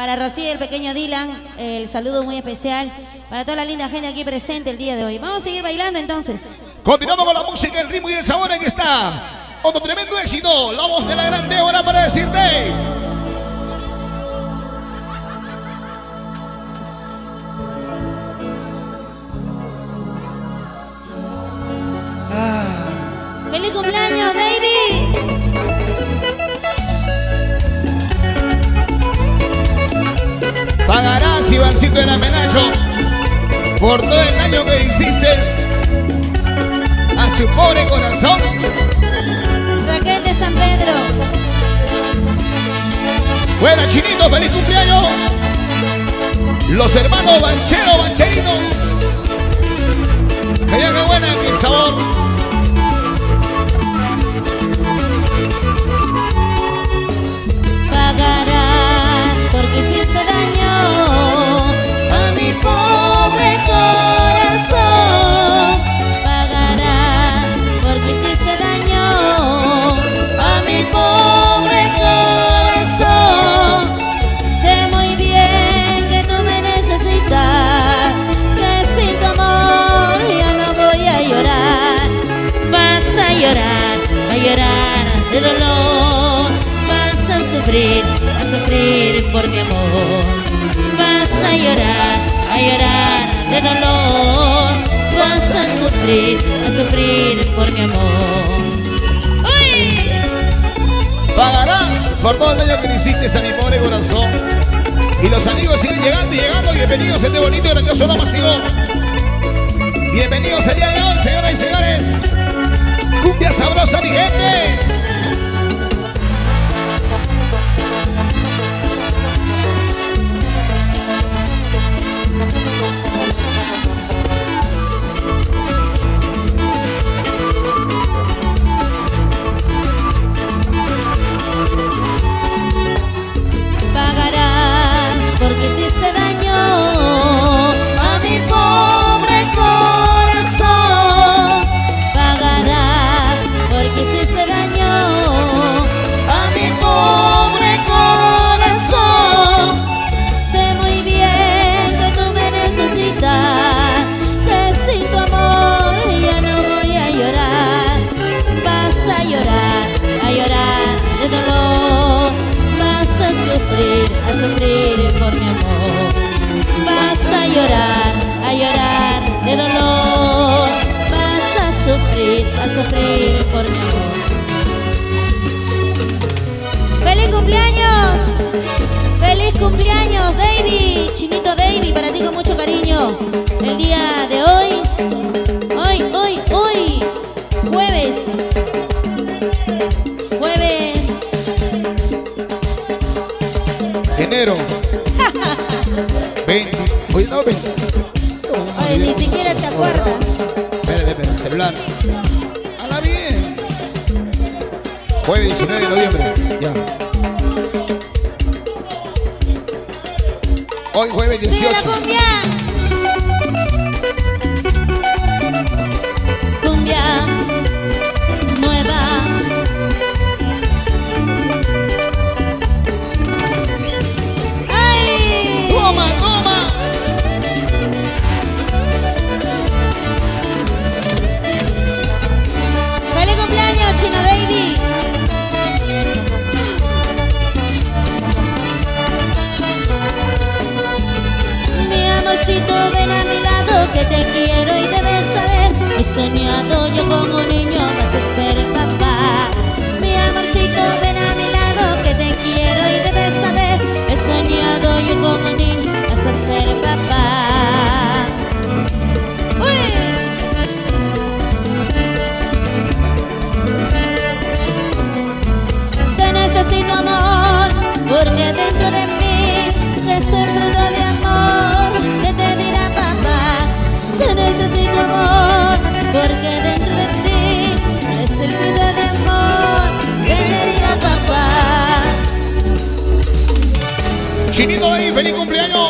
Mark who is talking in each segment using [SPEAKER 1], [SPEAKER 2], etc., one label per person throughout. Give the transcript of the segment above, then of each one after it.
[SPEAKER 1] Para Rocío el pequeño Dylan, el saludo muy especial. Para toda la linda gente aquí presente el día de hoy. Vamos a seguir bailando entonces.
[SPEAKER 2] Continuamos con la música, el ritmo y el sabor. Aquí está. Otro tremendo éxito. La voz de la grande ahora para decirte. Ivancito de la Menacho, por todo el daño que hiciste a su pobre corazón.
[SPEAKER 1] Raquel de San Pedro.
[SPEAKER 2] Buena, Chinito, feliz cumpleaños. Los hermanos Banchero, Bancheritos. Qué buena, qué sabor.
[SPEAKER 1] Sufrir, a sufrir por mi amor. Vas a llorar, a llorar de dolor. Vas a sufrir, a sufrir por mi amor. ¡Uy!
[SPEAKER 2] Pagarás por todo el daño que le hiciste a mi pobre corazón. Y los amigos siguen llegando y llegando. Bienvenidos a este bonito y grandioso Mastigón. Bienvenidos al día de hoy, señoras y señores. Cumbia sabrosa, mi gente.
[SPEAKER 1] El día de hoy, hoy, hoy, hoy, jueves. Jueves.
[SPEAKER 2] Enero. 20. Oye, no, 20.
[SPEAKER 1] Oye, ni siquiera te acuerdas.
[SPEAKER 2] Espérate, espérate, celular. Habla bien. Jueves 19 de noviembre. Ya. Hoy jueves
[SPEAKER 1] ¡Viva
[SPEAKER 2] 18.
[SPEAKER 1] Amorcito, ven a mi lado que te quiero y debes saber He soñado yo con un
[SPEAKER 2] Cumpleaños.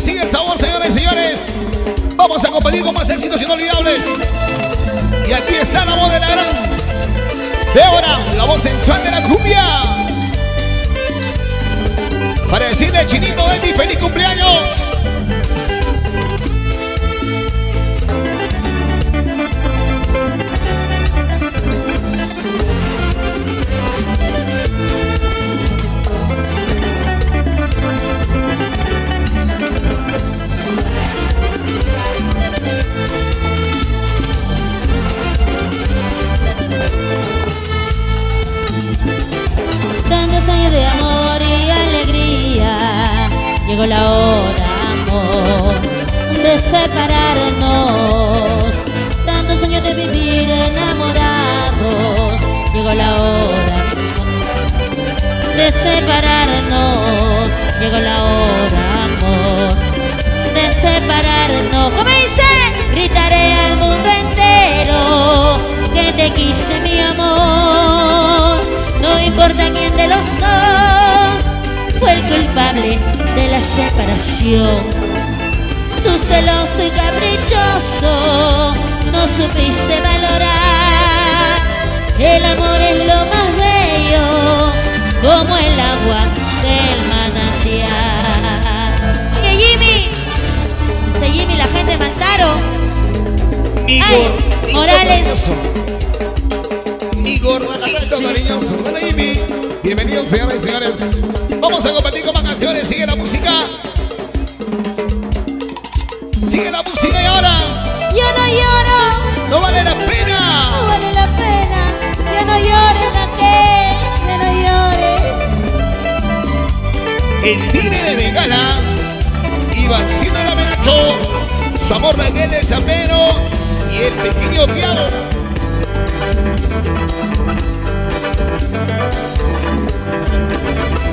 [SPEAKER 2] Sigue el sabor, señoras y señores. Vamos a competir con más éxitos inolvidables. Y aquí está la voz de la gran. De ahora, la voz sensual de la cumbia. Para decirle, Chinito Betty, feliz cumpleaños.
[SPEAKER 1] Llegó la hora, amor, de separarnos. ¿Cómo dice? Gritaré al mundo entero que te quise, mi amor. No importa quién de los dos fue el culpable de la separación. Tú celoso y caprichoso no supiste valorar. El amor es lo más bello, como el agua Jimmy, la gente de Mantaro.
[SPEAKER 2] Mi
[SPEAKER 1] Ay, Morales.
[SPEAKER 2] Mi gordito cariñoso. Hola, Jimmy. Bienvenidos, señoras y señores. Vamos a compartir con más canciones. Sigue la música. Sigue la música y ahora
[SPEAKER 1] Yo no lloro,
[SPEAKER 2] no vale la
[SPEAKER 1] no
[SPEAKER 2] pena.
[SPEAKER 1] vale la pena. Yo no lloro, Raquel, ya no llores.
[SPEAKER 2] El tigre de Bengala. Ivancino la Su amor Raquel. Y el pequeño Piano.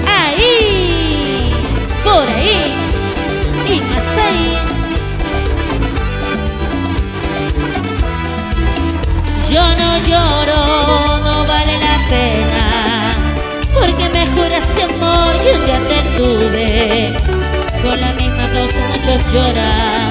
[SPEAKER 1] Ahí, por ahí, y más ahí. Yo no lloro, no vale la pena, porque me juraste amor que un día te tuve. Con la misma causa muchos lloran.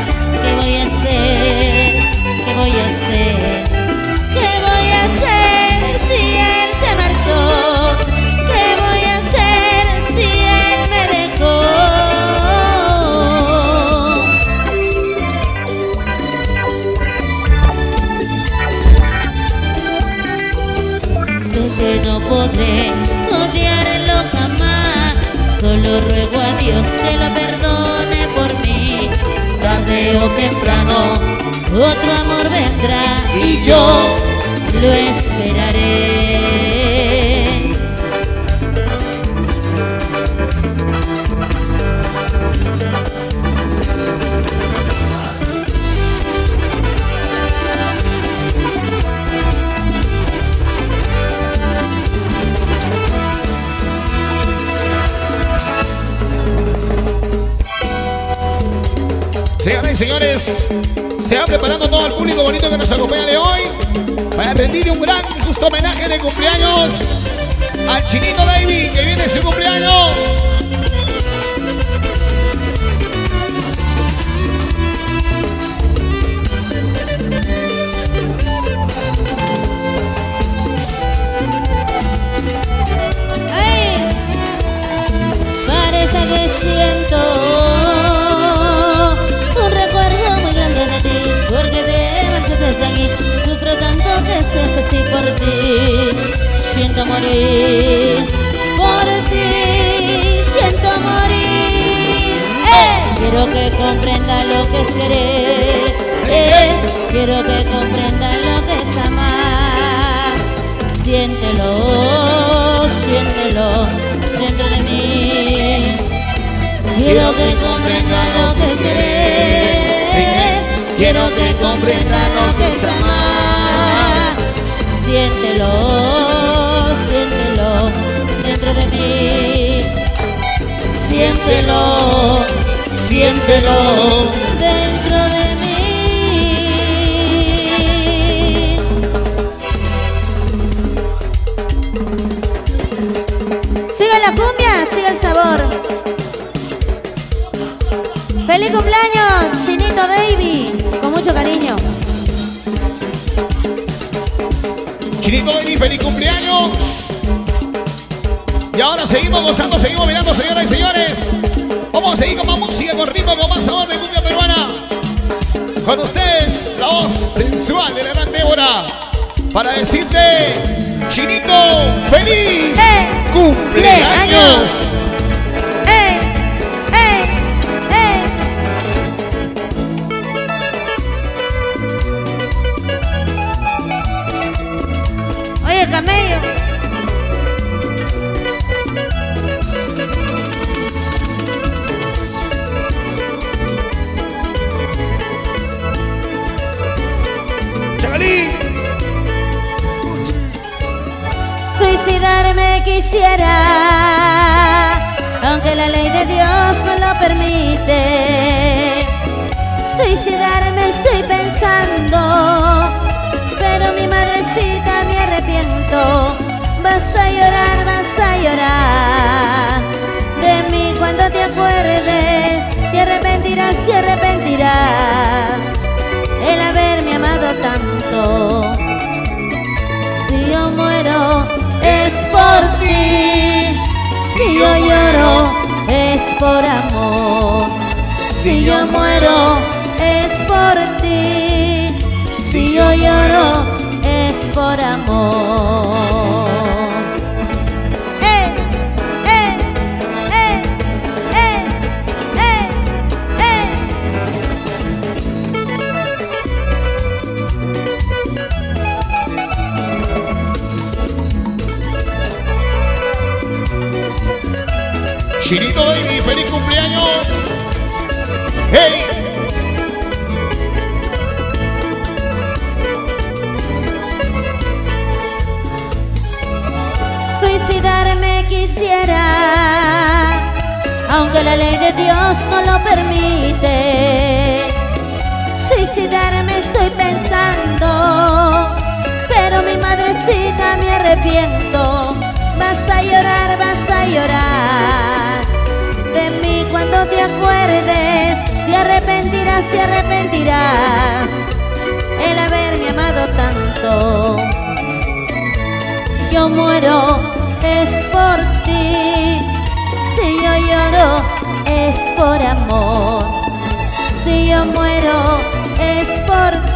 [SPEAKER 1] Otro amor vendrá y yo lo esperaré.
[SPEAKER 2] Señoras y señores, se va preparando todo el público bonito que nos acompaña de hoy para rendirle un gran justo homenaje de cumpleaños al Chinito David que viene su cumpleaños.
[SPEAKER 1] Quiero que comprenda lo que es. ¡Eh! Quiero que comprenda lo que es amar. Siéntelo, siéntelo dentro de mí. Quiero que comprenda lo que es querer. Quiero que comprenda lo que es amar. Siéntelo, siéntelo dentro de mí. Siéntelo, siéntelo dentro de mí. Sigue la cumbia, sigue el sabor. Feliz Chinito David, con mucho cariño.
[SPEAKER 2] Chinito Baby, feliz cumpleaños. Y ahora seguimos gozando, seguimos mirando, señoras y señores. Vamos a seguir con más música, con ritmo, con más sabor de cumbia peruana. Con ustedes, la voz sensual de la gran Débora. Para decirte, Chinito, feliz
[SPEAKER 1] ¡Eh!
[SPEAKER 2] cumpleaños.
[SPEAKER 1] ¡Eh! ¡Eh! ¡Eh! Oye, camello. Suicidarme quisiera, aunque la ley de Dios no lo permite. Suicidarme estoy pensando, pero mi madrecita me arrepiento. Vas a llorar, vas a llorar. De mí cuando te acuerdes, te arrepentirás, te arrepentirás. El haberme amado tanto. Si yo muero si yo lloro es por amor. Si yo muero es por ti, si yo lloro es por amor.
[SPEAKER 2] Chinito Baby, feliz cumpleaños. ¡Hey!
[SPEAKER 1] Suicidarme quisiera, aunque la ley de Dios no lo permite. Suicidarme estoy pensando, pero mi madrecita me arrepiento. Vas a llorar, vas a llorar. Cuando te acuerdes, te arrepentirás, te arrepentirás. El haberme amado tanto yo muero es por ti. Si yo lloro es por amor. Si yo muero es por ti.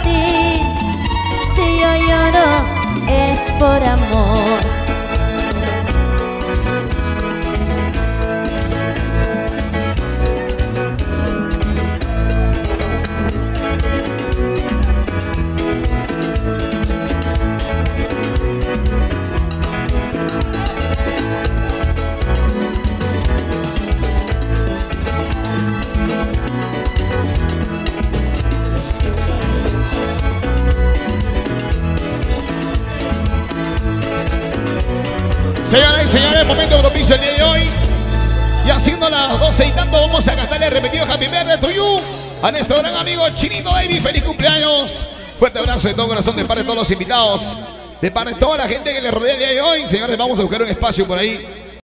[SPEAKER 2] Señores, momento propicio el día de hoy. Y haciendo las 12 y tanto, vamos a cantarle repetido Happy Birthday to you a nuestro gran amigo Chinito Baby. ¡Feliz cumpleaños! Fuerte abrazo de todo corazón de parte de todos los invitados, de parte de toda la gente que le rodea el día de hoy. Señores, vamos a buscar un espacio por ahí